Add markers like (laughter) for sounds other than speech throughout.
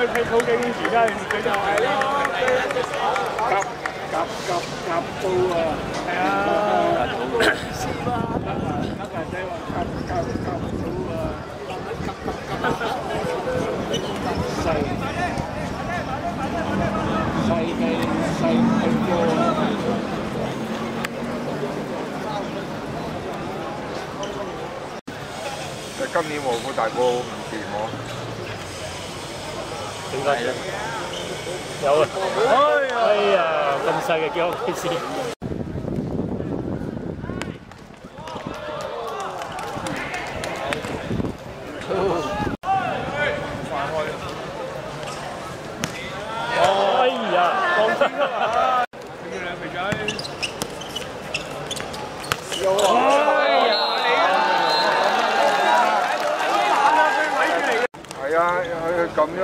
去睇土景時間，佢就係，夾夾夾夾到啊！係啊，今年黃埔大埔唔掂喎。点解咧？有啊！哎呀，咁细嘅几好意思。哎呀，放天啊！你两肥仔。哎呀！系啊，佢咁样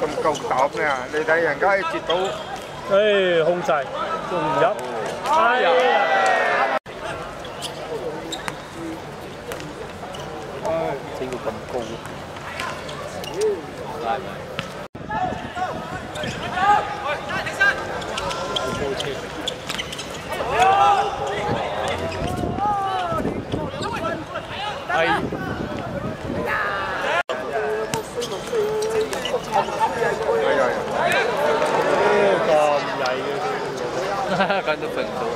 咁够胆咩啊？你睇人家截到，诶控制仲唔入？哎呀！整到咁高，拉埋。 (laughs) 干的粉丝的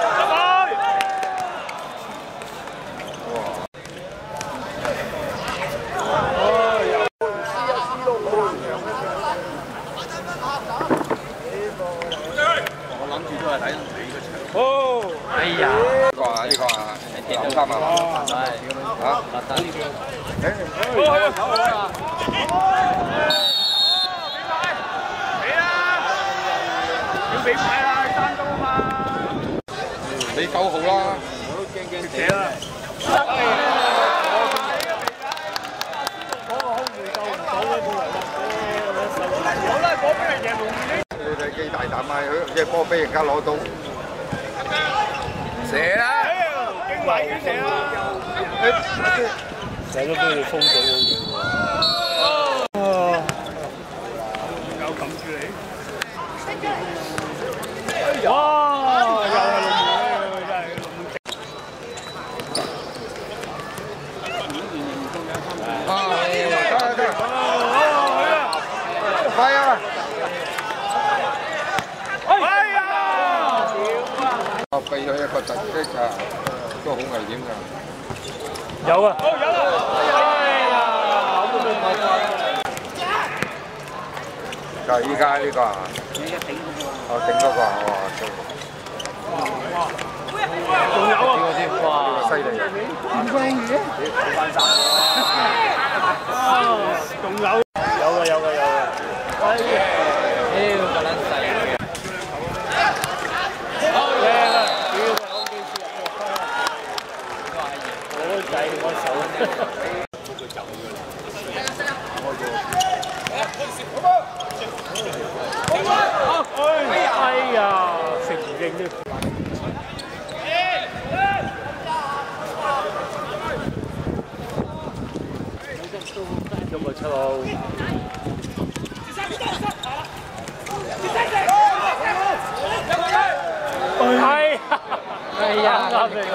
(laughs) 嘅，咁都揈唔到。屌啊！哦，哎呀！呢个啊，呢个啊，谂三啊，吓，要俾牌啦，单刀嘛。你九号啦，写啦。嗰个 家攞到，射啦！经纬嘅射啦。成都俾佢封咗好嘢喎。有揿住你。 我俾佢一個突擊啊，都好危險㗎。有啊！有啦！哎呀！咁都冇辦就係依家呢個啊，哦頂嗰個啊，哇，仲有啊！呢個哇！犀利啊！仲哎呀！承认呢？喐个出路。系，哎呀，啱你。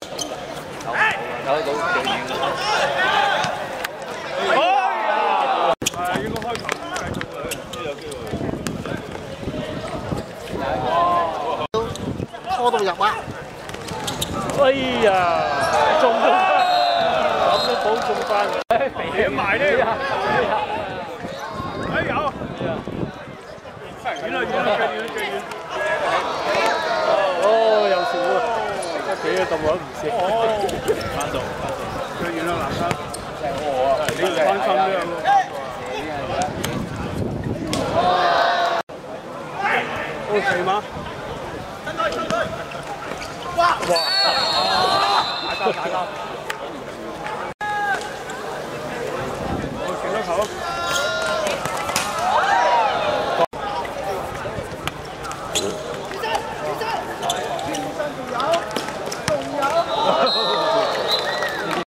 拖到入啊！哎呀，中咗，咁都保中翻，扯埋呢？哎有，遠啦遠啦，最遠最遠。哦，又少啊，得幾啊咁耐唔識。哦，翻到翻到，最遠啦南山。你唔關心啫。OK 嗎？哇！哇！打交打交。我轉咗頭。